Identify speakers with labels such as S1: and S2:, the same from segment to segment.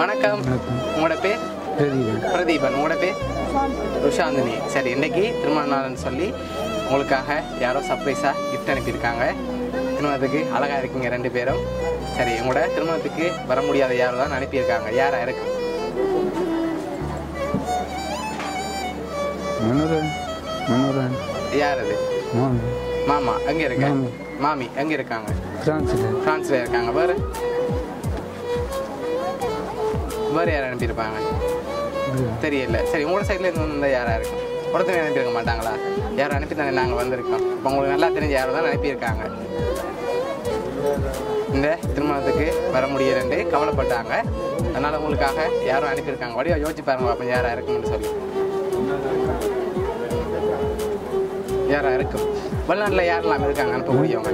S1: வணக்கம். உங்களோட பேர்?
S2: பிரதீபன்.
S1: உங்களோட பேர்? ருஷாந்தினி சரி இன்னைக்கு திருமண நாள்னு சொல்லி உங்களுக்காக யாரோ சர்ப்ரைஸாக கிஃப்ட் அனுப்பியிருக்காங்க. திருமணத்துக்கு அழகாக இருக்கீங்க ரெண்டு பேரும். சரி உங்களோட திருமணத்துக்கு வர முடியாத யாரோ தான் அனுப்பியிருக்காங்க. யாரா இருக்கு?
S2: மனோரன். மனோரன்.
S1: யார் அது?
S2: மாமி.
S1: எங்கே இருக்க?
S2: மாமி.
S1: எங்கே இருக்காங்க?
S2: பிரான்ஸில்.
S1: ஃப்ரான்ஸில் இருக்காங்க. வேறு? வேறு யார் அனுப்பியிருப்பாங்க. தெரியல. சரி உங்களோட சைடில் இருந்து வந்தால் யாரா இருக்கும்? ஒருத்தங்க அனுப்பியிருக்க மாட்டாங்களா? யாரும் அனுப்பி தானே நாங்கள் வந்திருக்கோம். இப்போ உங்களுக்கு நல்லா தெரிஞ்ச யாரோ தான் அனுப்பியிருக்காங்க. இந்த திருமணத்துக்கு வர முடியலன்னு கவலைப்பட்டாங்க. அதனால் உங்களுக்காக யாரும் அனுப்பியிருக்காங்க. வடிவா யோசிச்சு பாருங்க அப்போ யாரா இருக்கும்னு சொல்லி. யாரா இருக்கும்? வெளிநாட்டில் யாரெல்லாம் இருக்காங்க அனுப்பக்கூடியவங்க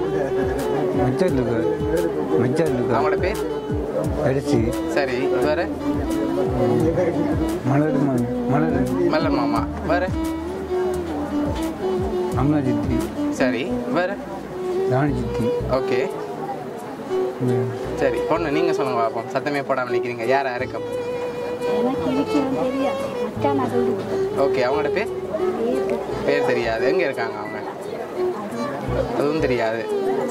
S1: அவங்களோட பேர்?
S2: அரிசி
S1: சரி வேறு?
S2: மலர் மாமி மலர்.
S1: மல்லர் மாமா வேறு?
S2: அம்மா சித்தி
S1: சரி வேறு?
S2: ராணி சித்தி
S1: ஓகே. சரி பொண்ணு நீங்கள் சொல்லுங்க பார்ப்போம் சத்தமே போடாமல் நிற்கிறீங்க யாரா
S3: சொல்லுவேன்
S1: ஓகே அவங்களோட பேர் பேர் தெரியாது. எங்கே இருக்காங்க அவங்க? அதுவும் தெரியாது.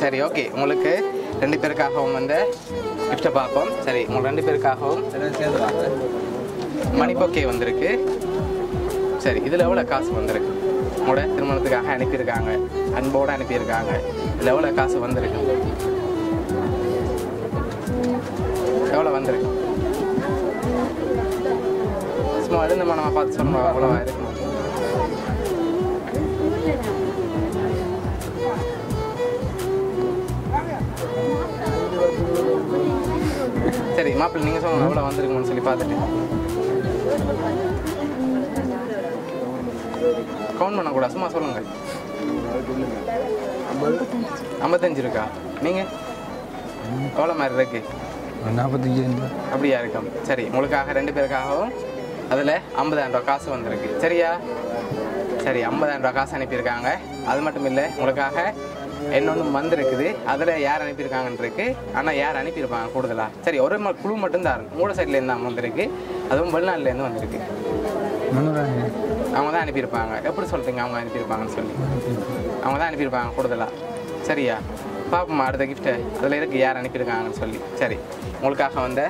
S1: சரி ஓகே. உங்களுக்கு ரெண்டு பேருக்காகவும் வந்து கிஃப்ட்டை பார்ப்போம். சரி உங்கள் ரெண்டு பேருக்காகவும் மணி பொக்கே வந்திருக்கு. சரி இதில் எவ்வளோ காசு வந்திருக்கு? உங்களோட திருமணத்துக்காக அனுப்பியிருக்காங்க. அன்போடு அனுப்பியிருக்காங்க. இதில் எவ்வளோ காசு வந்திருக்கு? எவ்வளோ வந்திருக்கு? சும்மா எழுந்த நம்ம பார்த்து சொன்னோம் அவ்வளோவா இருக்கும் மாப்பிள்ளை நீங்கள் சொல்லுங்க எவ்வளோ வந்திருக்குன்னு சொல்லி பார்த்துட்டு. கவுண்ட் பண்ணக்கூடாது சும்மா சொல்லுங்க. ஐம்பத்தஞ்சு இருக்கா? நீங்கள் எவ்வளோ மாதிரி இருக்கு?
S2: நாற்பத்தஞ்சு
S1: அப்படியா இருக்கும். சரி உங்களுக்காக ரெண்டு பேருக்காகவும் அதில் ஐம்பதாயிரம் ரூபா காசு வந்திருக்கு. சரியா? சரி ஐம்பதாயிரம் ரூபா காசு அனுப்பியிருக்காங்க. அது மட்டும் இல்லை உங்களுக்காக இன்னொன்று வந்திருக்குது அதில் யார் அனுப்பியிருக்காங்கன்னு இருக்கு ஆனால் யார் அனுப்பியிருப்பாங்க கூடுதலாக சரி ஒரு ம- குழு மட்டும்தான் மூட சைட்லேருந்து தான் வந்திருக்கு அதுவும் வெளிநாட்டிலேருந்து வந்திருக்கு. அவங்க தான் அனுப்பியிருப்பாங்க. எப்படி சொல்கிறீங்க அவங்க அனுப்பியிருப்பாங்கன்னு சொல்லி. அவங்க தான் அனுப்பியிருப்பாங்க கூடுதலாக சரியா? பார்ப்போமா அடுத்த கிஃப்ட்டு அதில் இருக்கு யார் அனுப்பியிருக்காங்கன்னு சொல்லி. சரி உங்களுக்காக வந்த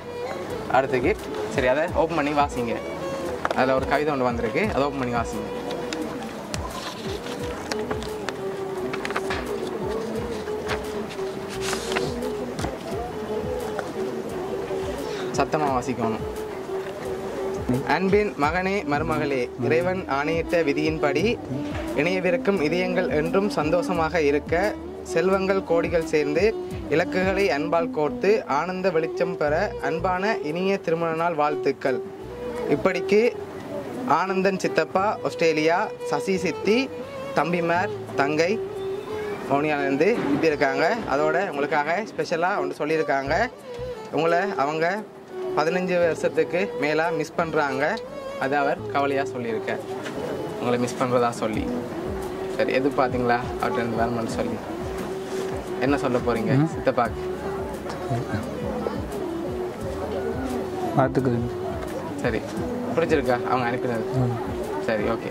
S1: அடுத்த கிஃப்ட் சரி அதை ஓப்பன் பண்ணி வாசிங்க. அதில் ஒரு கவிதை ஒன்று வந்திருக்கு. அதை ஓப்பன் பண்ணி வாசிங்க. சத்தமாக வாசிக்கணும் அன்பின் மகனே மருமகளே இறைவன் ஆணையிட்ட விதியின்படி இணையவிருக்கும் இதயங்கள் என்றும் சந்தோஷமாக இருக்க செல்வங்கள் கோடிகள் சேர்ந்து இலக்குகளை அன்பால் கோர்த்து ஆனந்த வெளிச்சம் பெற அன்பான இனிய திருமண நாள் வாழ்த்துக்கள். இப்படிக்கு ஆனந்தன் சித்தப்பா ஆஸ்திரேலியா சசி சித்தி தம்பிமார் தங்கை மௌனியாலேருந்து இப்படி இருக்காங்க. அதோட உங்களுக்காக ஸ்பெஷலாக ஒன்று சொல்லியிருக்காங்க. உங்களை அவங்க பதினஞ்சு வருஷத்துக்கு மேலாக மிஸ் பண்ணுறாங்க அது அவர் கவலையாக சொல்லியிருக்கார். உங்களை மிஸ் பண்ணுறதா சொல்லி. சரி எது பார்த்தீங்களா? அவர்கிட்ட வரணும்னு சொல்லி. என்ன சொல்ல போகிறீங்க சித்தப்பாக்கு
S2: பார்த்துக்கிறேன்.
S1: சரி பிடிச்சிருக்கா அவங்க அனுப்பினது. சரி ஓகே